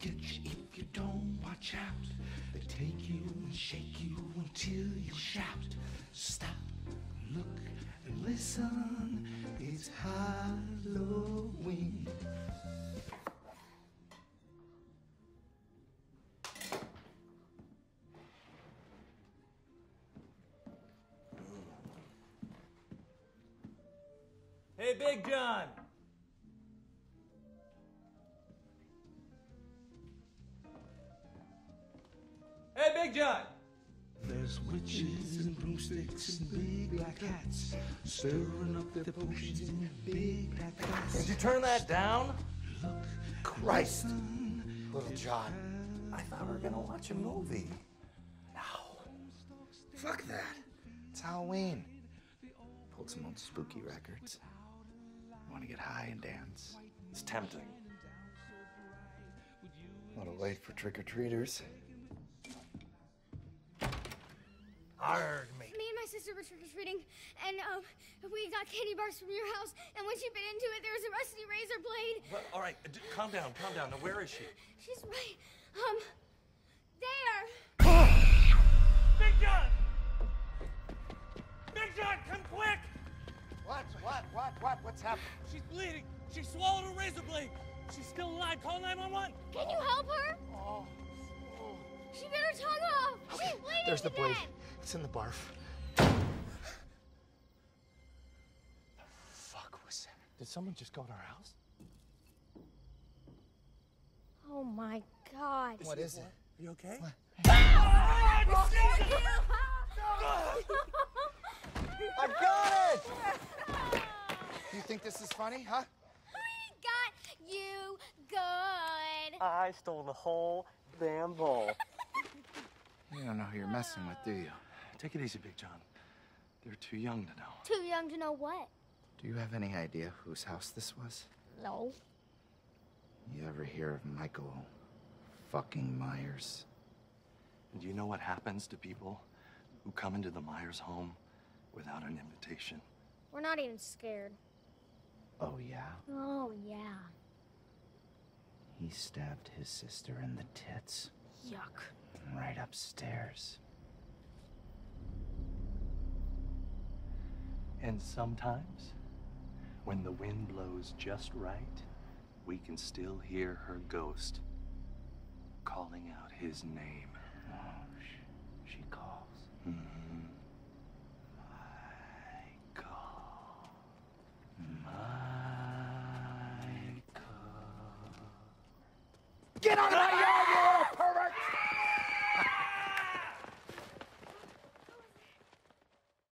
get you if you don't watch out. They take you and shake you until you shout. Stop, look, and listen. It's Halloween. Hey, Big John! Big John! There's witches and broomsticks and big black hats stirring up their potions in big black Did you turn that down? Christ! Little John, I thought we were gonna watch a movie. No. Fuck that. It's Halloween. Pulled some old spooky records. Want to get high and dance. It's tempting. A little late for trick or treaters. Arg me. Me and my sister were trick or treating, and um, we got candy bars from your house. And when she bit into it, there was a rusty razor blade. Well, all right, d- calm down, calm down. Now, where is she? She's right, um, there. Big John! Big John, come quick! What? What? What? What? What's happening? She's bleeding. She swallowed a razor blade. She's still alive. Call 911. Can you help her? Oh. She bit her tongue off. She's bleeding There's the blade. death. It's in the barf. fuck was that? Did someone just go to our house? Oh my God. What is it? Are you okay? I got it! You think this is funny, huh? We got you good. I stole the whole damn bowl. You don't know who you're messing with, do you? Take it easy, Big John. They're too young to know. Too young to know what? Do you have any idea whose house this was? No. You ever hear of Michael fucking Myers? And do you know what happens to people who come into the Myers home without an invitation? We're not even scared. Oh, yeah? Oh, yeah. He stabbed his sister in the tits Yuck. right upstairs. And sometimes, when the wind blows just right, we can still hear her ghost calling out his name. Oh, sh- she calls. Mm-hmm. Michael. Michael. Get out of my